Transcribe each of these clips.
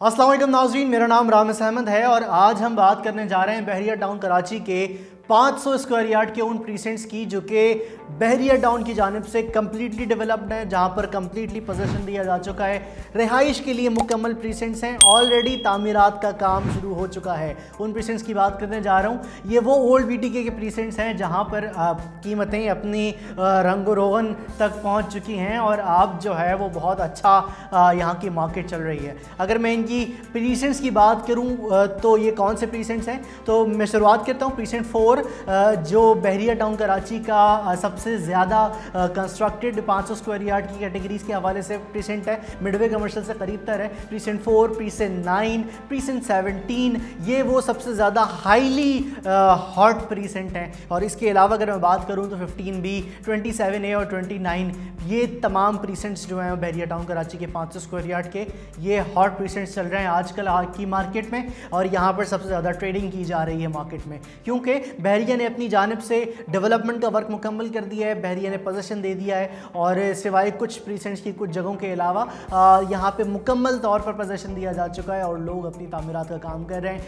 असलम नाजरीन, मेरा नाम रामिस अहमद है और आज हम बात करने जा रहे हैं बहरिया टाउन कराची के 500 स्क्वायर यार्ड के उन प्रीसेंट्स की जो कि बहरिया डाउन की जानब से कम्प्लीटली डेवलप्ड है, जहाँ पर कम्प्लीटली पोजेशन दिया जा चुका है। रिहाइश के लिए मुकम्मल प्रीसेंट्स हैं। ऑलरेडी तामीरात का काम शुरू हो चुका है। उन प्रीसेंट्स की बात करने जा रहा हूँ। ये वो ओल्ड बी के प्रीसेंट्स हैं, जहाँ पर कीमतें अपनी रंग रोगन तक पहुँच चुकी हैं और अब जो है वो बहुत अच्छा यहाँ की मार्केट चल रही है। अगर मैं इनकी प्रीसेंट्स की बात करूँ तो ये कौन से प्रीसेंट्स हैं? तो मैं शुरुआत करता हूँ। प्रीसेंट फोर फ्लोर जो बहरिया टाउन कराची का सबसे ज़्यादा कंस्ट्रक्टेड 500 स्क्वायर यार्ड की कैटेगरीज के हवाले से प्रीसेंट है। मिडवे कमर्शियल से करीब तर है। Precinct four precinct nine precinct seventeen ये वो सबसे ज़्यादा हाईली हॉट प्रीसेंट हैं। और इसके अलावा अगर मैं बात करूँ तो फिफ्टीन बी ट्वेंटी ए और ट्वेंटी ये तमाम प्रीसेंट्स जो हैं बहरिया टाउन कराची के पाँच सौ स्क्वायर यार्ड के, ये हॉट प्रीसेंट्स चल रहे हैं आजकल की मार्केट में। और यहाँ पर सबसे ज़्यादा ट्रेडिंग की जा रही है मार्केट में। क्योंकि बहरिया ने अपनी जानब से डेवलपमेंट का वर्क मुकम्मल कर दिया है, बहरिया ने पोजेशन दे दिया है और सिवाय कुछ प्रीसेंट्स की, कुछ जगहों के अलावा यहाँ पे मुकम्मल तौर पर पोजेशन दिया जा चुका है और लोग अपनी तमीरत का काम कर रहे हैं।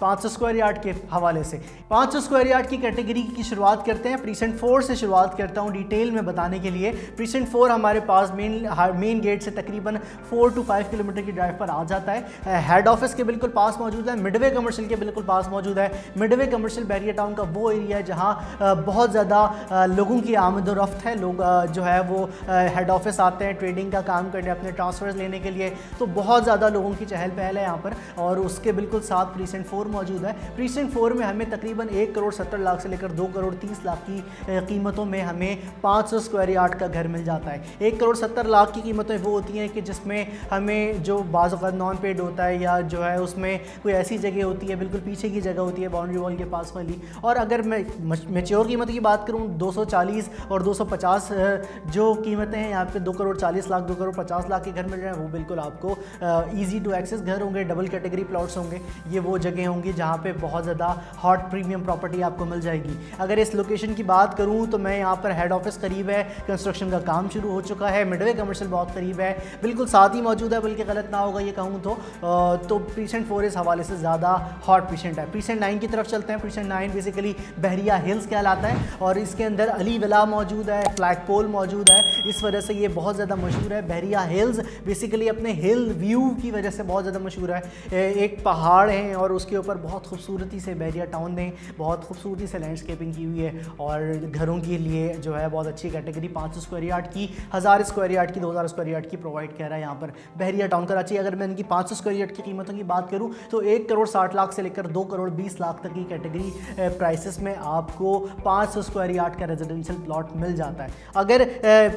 पाँच सौ स्क्वायर यार्ड के हवाले से। पाँच सौ स्क्वायर यार्ड की कैटेगरी की शुरुआत करते हैं। प्रीसेंट फोर से शुरुआत करता हूँ डिटेल में बताने के लिए। प्रीसेंट फोर हमारे पास मेन मेन गेट से तकरीबन फोर टू फाइव किलोमीटर की ड्राइव पर आ जाता है। हेड ऑफ़िस के बिल्कुल पास मौजूद है। मिडवे कमर्शियल के बिल्कुल पास मौजूद है। मिडवे कमर्शियल बैरिया टाउन का वो एरिया है जहाँ बहुत ज़्यादा लोगों की आमद रफ्त है। लोग जो है वो हेड ऑफ़िस आते हैं ट्रेडिंग का काम करने अपने ट्रांसफर्स लेने के लिए। तो बहुत ज़्यादा लोगों की चहल पहल है यहाँ पर। और उसके बिल्कुल साथ प्रीसेंट फोर मौजूद है। प्रीसेंट फोर में हमें तकरीबन एक करोड़ सत्तर लाख से लेकर दो करोड़ तीस लाख की कीमतों में हमें पाँच सौ स्क्वायर यार्ड का घर मिल जाता है। एक करोड़ सत्तर लाख की कीमतें वो होती हैं कि जिसमें हमें जो बाज़ नॉन पेड होता है या जो है उसमें कोई ऐसी जगह होती है, बिल्कुल पीछे की जगह होती है बाउंड्री वॉल के पास वाली। और अगर मैं मेच्योर कीमत की बात करूँ 240 और 250 जो कीमतें हैं, यहाँ पे दो करोड़ चालीस लाख, दो करोड़ पचास लाख के घर मिल रहे हैं, वो बिल्कुल आपको ईजी टू एक्सेस घर होंगे डबल कैटेगरी प्लॉट्स होंगे। ये वो जगह होंगी जहाँ पे बहुत ज़्यादा हॉट प्रीमियम प्रॉपर्टी आपको मिल जाएगी। अगर इस लोकेशन की बात करूँ तो मैं यहाँ पर हेड ऑफ़िस करीब है कंस्ट्रक्शन का काम शुरू हो चुका है मिडवे कमर्शियल बहुत करीब है। बिल्कुल साथ ही मौजूद है, बल्कि गलत ना होगा ये कहूँ तो। तो पीसेंट फोर इस हवाले से ज़्यादा हॉट पीसेंट है। पीसेंट नाइन की तरफ़ चलते हैं। Precinct nine basically Bahria Hills कहलाता है और इसके अंदर अली विला मौजूद है फ्लैग पोल मौजूद है। इस वजह से ये बहुत ज़्यादा मशहूर है। बहरिया हिल्स बेसिकली अपने हिल व्यू की वजह से बहुत ज़्यादा मशहूर है। एक पहाड़ है और उसके ऊपर बहुत खूबसूरती से बैरिया टाउन ने बहुत खूबसूरती से लैंडस्केपिंग की हुई है और घरों के लिए जो है बहुत अच्छी कैटेगरी पाँच सौ स्क्वायर यार्ड की, हज़ार स्क्वायर यार्ड की, दो हज़ार स्क्वायर यार्ड की प्रोवाइड कर रहा है यहाँ पर बहरिया टाउन कराची। अगर मैं इनकी पाँच सौ स्क्वायर यार्ड की कीमतों की बात करूँ तो एक करोड़ साठ लाख से लेकर दो करोड़ बीस लाख तक की कैटेगरी प्राइसेस में आपको पाँच सौ स्क्वायर यार्ड का रेजिडेंशियल प्लॉट मिल जाता है। अगर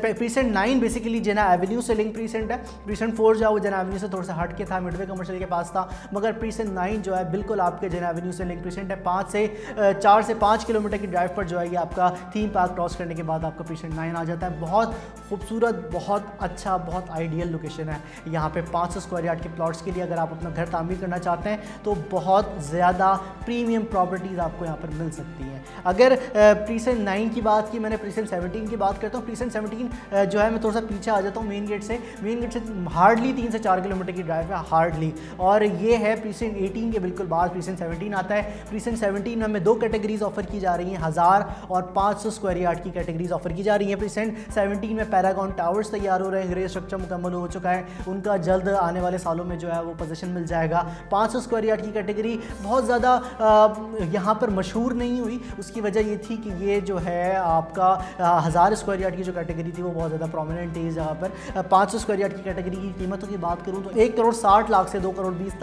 precinct nine basically Jinnah Avenue से लिंक प्रीसेंट है। प्रीसेंट फोर जो है वो जना एवेन्यू से थोड़ा सा हट के था मिडवे कमर्शियल के पास था, मगर प्रीसेंट नाइन जो है बिल्कुल आपके जना एवेन्यू से लिंक प्रीसेंट है। पाँच से चार से पाँच किलोमीटर की ड्राइव पर जो है आपका थीम पार्क क्रॉस करने के बाद आपका प्रीसेंट नाइन आ जाता है। बहुत खूबसूरत, बहुत अच्छा बहुत आइडियल लोकेशन है। यहाँ पे पाँच स्क्वायर यार्ड के प्लॉट्स के लिए अगर आप अपना घर तामीर करना चाहते हैं तो बहुत ज़्यादा प्रीमियम प्रॉपर्टीज़ आपको यहाँ पर मिल सकती हैं। अगर प्रीसेंट नाइन की बात की, मैंने प्रीसेंट सेवनटीन की बात करता हूँ। प्रीसेंट सेवनटीन जो है मैं थोड़ा सा पीछे आ जाता हूँ मेन गेट से। मेन गेट से हार्डली तीन से चार किलोमीटर की ड्राइव है, हार्डली। और ये है प्रीसेंट एटीन के बिल्कुल बाद प्रीसेंट सेवनटीन आता है। प्रीसेंट सेवनटीन में हमें दो कैटेगरीज ऑफ़र की जा रही हैं, हज़ार और पाँच सौ स्क्वायर यार्ड की कैटेगरीज ऑफ़र की जा रही हैं। प्रीसेंट सेवनटीन में पैरागॉन टावर्स तैयार हो रहे हैं ग्रे स्ट्रक्चर मुकम्मल हो चुका है। उनका जल्द आने वाले सालों में जो है वो पोजिशन मिल जाएगा। पाँच सौ स्क्वायर यार्ड की कैटेगरी बहुत ज़्यादा यहाँ पर मशहूर नहीं हुई। उसकी वजह ये थी कि ये जो है आपका हज़ार स्क्वायर यार्ड की जो कैटेगरी थी वो बहुत ज़्यादा प्रोमिनेंट थी इस जगह पर पाँच सौ स्क्वायर यार्ड की कैटेगरी की कीमतों की बात करूँ तो एक करोड़ साठ लाख से दो करोड़ बीस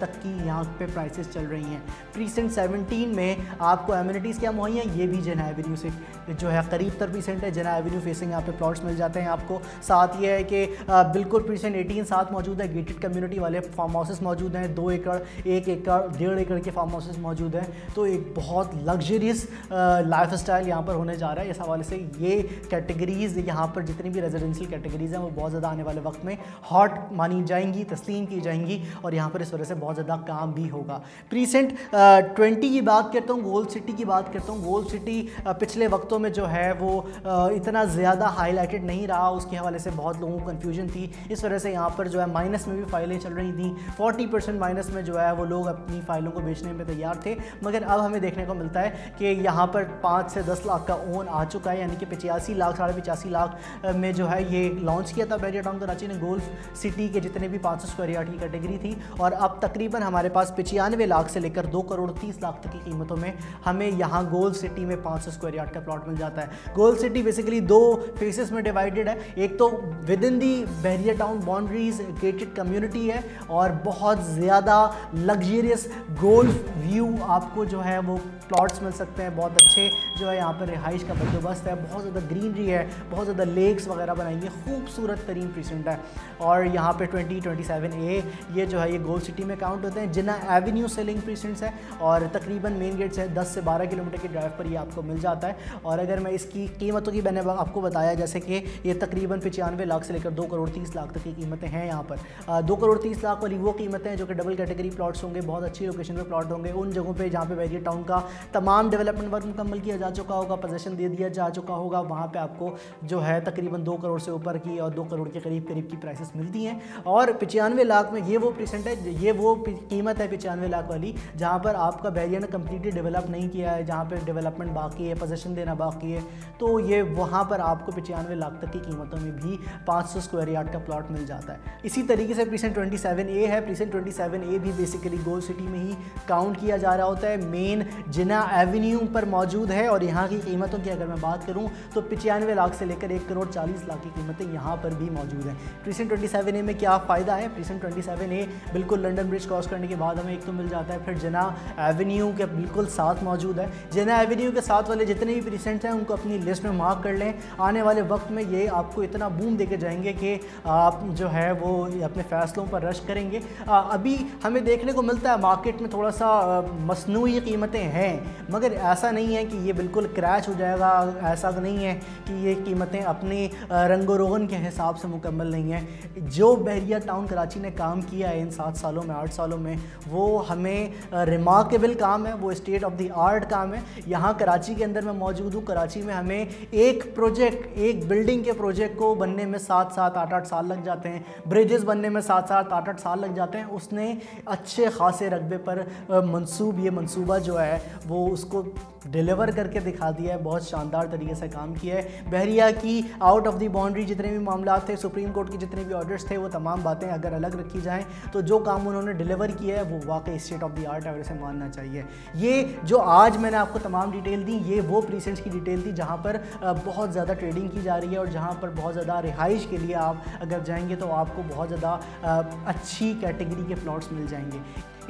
तक की यहाँ पे प्राइसेस चल रही हैं। प्रीसेंट सेवनटीन में आपको एम्यूनिटीज़ क्या मुहैया ये भी जना एवेन्यू से, जो है, करीब तर परसेंट है जना एवेन्यू फेसिंग यहाँ पे प्लॉट्स मिल जाते हैं आपको। साथ ये है कि बिल्कुल परसेंट एटीन साथ मौजूद है गेटेड कम्युनिटी वाले फार्म हाउसेस मौजूद हैं। दो एकड़, एक एकड़, डेढ़ एकड़ के फार्म हाउसेस मौजूद हैं। तो एक बहुत लग्जरियस लाइफ स्टाइल यहाँ पर होने जा रहा है। इस हवाले से ये कैटेगरीज़ यहाँ पर जितनी भी रेजिडेंशियल कैटेगरीज़ हैं, वो बहुत ज़्यादा आने वाले वक्त में हॉट मानी जाएँगी, तस्लीम की जाएँगी और यहाँ पर इस वजह से बहुत ज़्यादा काम भी होगा। प्रीसेंट ट्वेंटी की बात करता हूँ गोल्ड सिटी की बात करता हूँ। गोल्ड सिटी पिछले वक्तों में जो है वो इतना ज़्यादा हाईलाइटेड नहीं रहा। उसके हवाले से बहुत लोगों को कन्फ्यूज़न थी। इस वजह से यहाँ पर जो है माइनस में भी फाइलें चल रही थी। फोर्टी परसेंट माइनस में जो है वो लोग अपनी फाइलों को बेचने में तैयार थे। मगर अब हमें देखने को मिलता है कि यहाँ पर पाँच से दस लाख का ओन आ चुका है। यानी कि पचासी लाख, साढ़े पचासी लाख में जो है ये लॉन्च किया था बैरिया टाउन कराची ने। गोल्फ सिटी के जितने भी पाँच सौ स्क्वायर यार्ड की कैटेगरी थी। और अब तकरीबन हमारे पास पचानवे लाख से लेकर दो करोड़ तीस लाख तक की कीमतों में हमें यहाँ गोल्ड सिटी में पाँच सौ स्क्वायर यार्ड का प्लॉट मिल जाता है। गोल्ड सिटी बेसिकली दो फेसेस में डिवाइडेड है। एक तो within the Bahria Town boundaries gated community है और बहुत ज़्यादा लग्जरियस गोल्फ व्यू आपको जो है वो प्लॉट्स मिल सकते हैं। बहुत अच्छे जो है यहाँ पर रिहाइश का बंदोबस्त है। बहुत ज़्यादा ग्रीनरी है, बहुत ज़्यादा लेक्स वगैरह बनाई बनाएँगे खूबसूरत तरीन प्रेसिडेंट है। और यहाँ पे 2027 ए ये जो है ये गोल्ड सिटी में काउंट होते हैं। जिना एवेन्यू सेलिंग प्रेसिडेंट्स है और तकरीबन मेन गेट से 10 से 12 किलोमीटर की ड्राइव पर ये आपको मिल जाता है। और अगर मैं इसकी कीमतों की मैंने आपको बताया, जैसे कि ये तकरीबन पचानवे लाख से लेकर दो करोड़ तीस लाख तक की कीमतें हैं यहाँ पर। दो करोड़ तीस लाख वाली वो कीमतें हैं जो कि डबल कैटेगरी प्लॉट्स होंगे, बहुत अच्छी लोकेशन पर प्लॉट होंगे। उन जगहों पर जहाँ पर वैरियर टाउन का तमाम डेवलपमेंट वर्क मुकम्मल किया जा चुका होगा पोजेशन दे दिया जा चुका होगा, वहाँ पर आपको जो है तकरीबन दो करोड़ से ऊपर की और दो करोड़ के करीब करीब की प्राइसेस मिलती हैं। और पचानवे लाख में ये वो परसेंट है, ये वो कीमत है पचानवे लाख वाली, जहाँ पर आपका बैरियर ने कम्प्लीटली डेवलप नहीं किया है, जहाँ पर डेवलपमेंट बाकी है पोजेशन देना बाकी है तो ये वहाँ पर आपको पचानवे लाख तक की कीमतों में भी पाँच सौ स्क्वायर यार्ड का प्लॉट मिल जाता है। इसी तरीके से प्रीसेंट ट्वेंटी सेवन ए है। प्रीसेंट ट्वेंटी सेवन ए भी बेसिकली गोल्ड सिटी में ही काउंट किया जा रहा होता है। मेन जिना एवेन्यू पर मौजूद है और यहाँ की कीमतों की अगर मैं बात करूँ तो पचानवे लाख से लेकर एक करोड़ चालीस लाख की कीमतें यहाँ पर भी मौजूद हैं। प्रीसेंट ट्वेंटी सेवन ए में क्या फ़ायदा है? प्रीसेंट ट्वेंटी सेवन ए बिल्कुल लंडन ब्रिज क्रॉस करने के बाद हमें एक तो मिल जाता है। फिर जना एवेन्यू के बिल्कुल साथ मौजूद है। जना एवेन्यू के साथ वाले जितने भी प्रीसेंट हैं, उनको अपनी लिस्ट में मार्क कर लें। आने वाले वक्त में ये आपको इतना बूम दे जाएँगे कि आप जो है वो अपने फ़ैसलों पर रश करेंगे। अभी हमें देखने को मिलता है मार्केट में थोड़ा सा मसनू कीमतें हैं। मगर ऐसा नहीं है कि ये बिल्कुल क्रैच हो जाएगा। ऐसा नहीं है कि ये कीमतें अपनी रंगो रोगन के हिसाब से मुकम्मल नहीं है। जो बहरिया टाउन कराची ने काम किया है इन सात सालों में, आठ सालों में, वो हमें रिमार्केबल काम है, वो स्टेट ऑफ़ द आर्ट काम है। यहाँ कराची के अंदर मैं मौजूद हूँ। कराची में हमें एक प्रोजेक्ट एक बिल्डिंग के प्रोजेक्ट को बनने में सात सात आठ आठ साल लग जाते हैं। ब्रिजेस बनने में सात सात आठ आठ साल लग जाते हैं। उसने अच्छे खासे रकबे पर मंसूब, ये मंसूबा जो है, वो उसको डिलीवर करके दिखा दिया है। बहुत शानदार तरीके से काम किया है। बहरिया की आउट ऑफ़ दी बाउंड्री जितने भी मामला थे सुप्रीम कोर्ट के जितने भी ऑर्डर्स थे, वो तमाम बातें अगर अलग रखी जाएँ तो जो काम उन्होंने डिलीवर किया है, वो वाकई स्टेट ऑफ़ द आर्ट है वैसे मानना चाहिए। ये जो आज मैंने आपको तमाम डिटेल दी, ये वो प्रीसेंट्स की डिटेल थी जहाँ पर बहुत ज़्यादा ट्रेडिंग की जा रही है और जहाँ पर बहुत ज़्यादा रिहाइश के लिए आप अगर जाएँगे तो आपको बहुत ज़्यादा अच्छी कैटेगरी के प्लॉट्स मिल जाएँगे।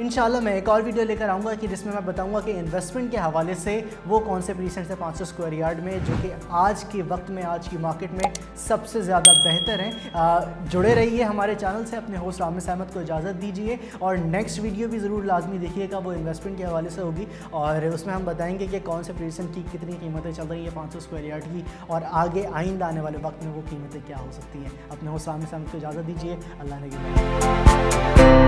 इन मैं एक और वीडियो लेकर आऊँगा कि जिसमें मैं बताऊँगा कि इन्वेस्टमेंट के हवाले से वो कौन से प्रीसेंट्स हैं 500 स्क्वायर यार्ड में जो कि आज के वक्त में, आज की मार्केट में सबसे ज़्यादा बेहतर हैं। जुड़े रहिए हमारे चैनल से, अपने होस्ट रामिस अहमद को इजाज़त दीजिए और नेक्स्ट वीडियो भी ज़रूर लाजमी देखिएगा, वो इन्वेस्टमेंट के हवाले से होगी और उसमें हम बताएँगे कि कौन से प्रीसेंट की कितनी कीमतें चल रही है पाँच सौ स्क्वायर यार्ड की और आगे आइंदा आने वाले वक्त में वो कीमतें क्या हो सकती हैं। अपने होस्ट रामिस अहमद को इजाज़त दीजिए, अल्लाह ने